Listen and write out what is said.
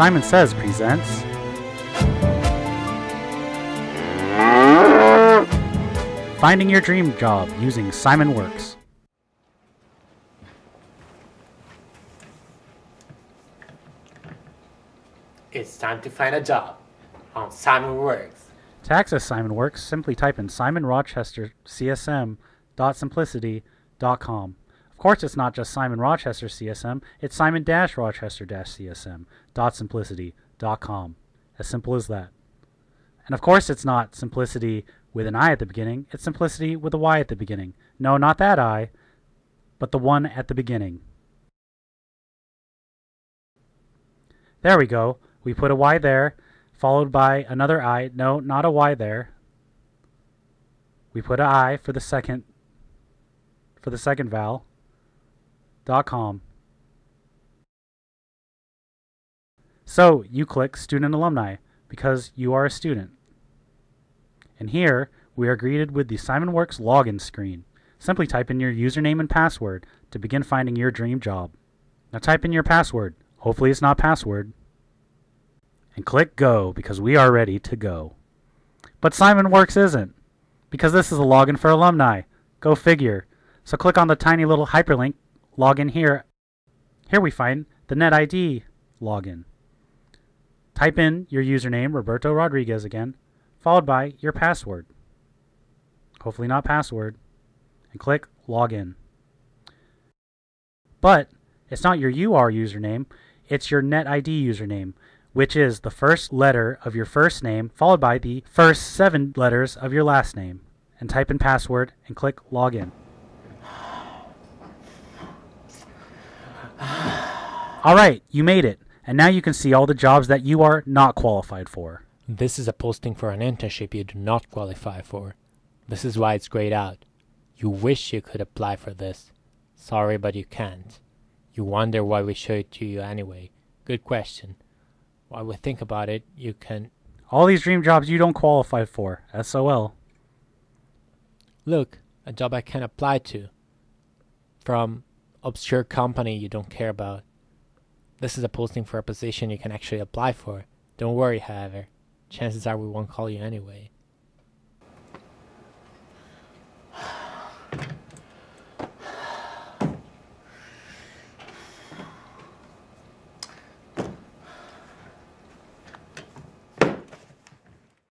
Simon Says presents. Finding your dream job using SimonWorks. It's time to find a job on SimonWorks. To access SimonWorks, simply type in Simon Course, it's not just Simon Rochester CSM, it's Simon Rochester CSM symplicity.com. As simple as that. And of course, it's not simplicity with an I at the beginning, it's simplicity with a Y at the beginning. No, not that I, but the one at the beginning. There we go. We put a Y there, followed by another I. No, not a Y there. We put a I for the second for the second vowel. So you click student alumni because you are a student. And here we are greeted with the SimonWorks login screen. Simply type in your username and password to begin finding your dream job. Now type in your password. Hopefully it's not password. And click go because we are ready to go. But SimonWorks isn't because this is a login for alumni. Go figure. So click on the tiny little hyperlink, log in here. Here we find the NetID login. Type in your username, Roberto Rodriguez again, followed by your password. Hopefully not password. And click login. But it's not your UR username, it's your NetID username, which is the first letter of your first name followed by the first seven letters of your last name. And type in password and click login. All right, you made it. And now you can see all the jobs that you are not qualified for. This is a posting for an internship you do not qualify for. This is why it's grayed out. You wish you could apply for this. Sorry, but you can't. You wonder why we show it to you anyway. Good question. While we think about it, you can. All these dream jobs you don't qualify for. SOL. Look, a job I can apply to. From obscure company you don't care about. This is a posting for a position you can actually apply for. Don't worry, however. Chances are we won't call you anyway.